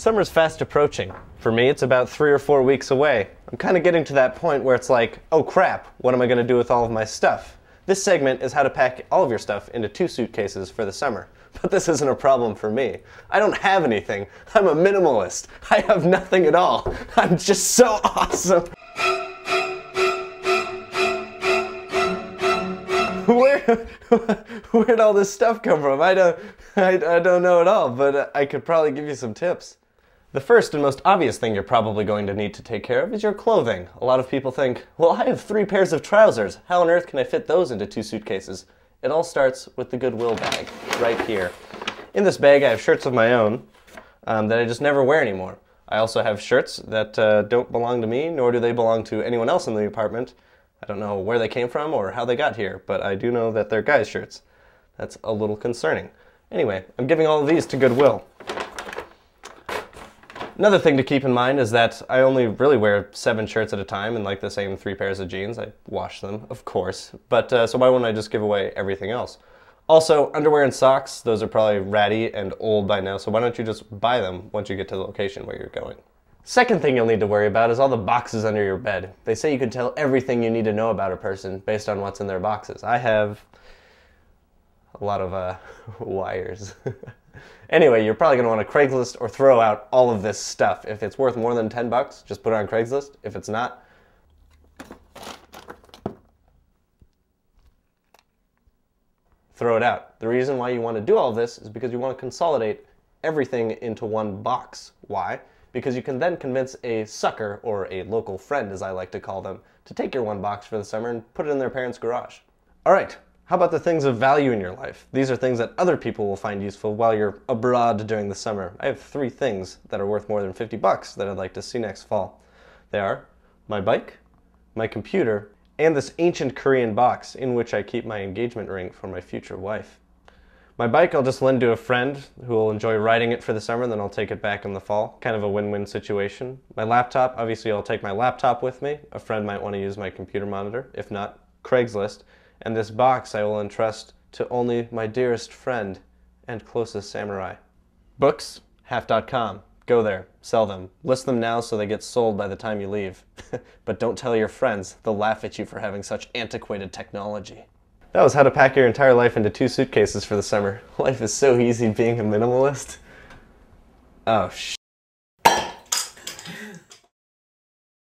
Summer's fast approaching. For me, it's about three or four weeks away. I'm kind of getting to that point where it's like, oh crap, what am I going to do with all of my stuff? This segment is how to pack all of your stuff into two suitcases for the summer. But this isn't a problem for me. I don't have anything. I'm a minimalist. I have nothing at all. I'm just so awesome. Where, where'd all this stuff come from? I don't, I, I don't know at all, but uh, I could probably give you some tips. The first and most obvious thing you're probably going to need to take care of is your clothing. A lot of people think, well, I have three pairs of trousers. How on earth can I fit those into two suitcases? It all starts with the Goodwill bag, right here. In this bag, I have shirts of my own um, that I just never wear anymore. I also have shirts that uh, don't belong to me, nor do they belong to anyone else in the apartment. I don't know where they came from or how they got here, but I do know that they're guys' shirts. That's a little concerning. Anyway, I'm giving all of these to Goodwill. Another thing to keep in mind is that I only really wear seven shirts at a time and like the same three pairs of jeans. I wash them, of course. But uh, so why wouldn't I just give away everything else? Also, underwear and socks, those are probably ratty and old by now, so why don't you just buy them once you get to the location where you're going? Second thing you'll need to worry about is all the boxes under your bed. They say you can tell everything you need to know about a person based on what's in their boxes. I have a lot of uh, wires. Anyway, you're probably going to want to Craigslist or throw out all of this stuff. If it's worth more than 10 bucks, just put it on Craigslist. If it's not, throw it out. The reason why you want to do all this is because you want to consolidate everything into one box. Why? Because you can then convince a sucker, or a local friend as I like to call them, to take your one box for the summer and put it in their parents' garage. All right, how about the things of value in your life? These are things that other people will find useful while you're abroad during the summer. I have three things that are worth more than 50 bucks that I'd like to see next fall. They are my bike, my computer, and this ancient Korean box in which I keep my engagement ring for my future wife. My bike I'll just lend to a friend who will enjoy riding it for the summer, and then I'll take it back in the fall. Kind of a win-win situation. My laptop, obviously I'll take my laptop with me. A friend might want to use my computer monitor. If not, Craigslist and this box I will entrust to only my dearest friend and closest samurai. Books, half.com. Go there, sell them. List them now so they get sold by the time you leave. but don't tell your friends, they'll laugh at you for having such antiquated technology. That was how to pack your entire life into two suitcases for the summer. Life is so easy being a minimalist. Oh, sh.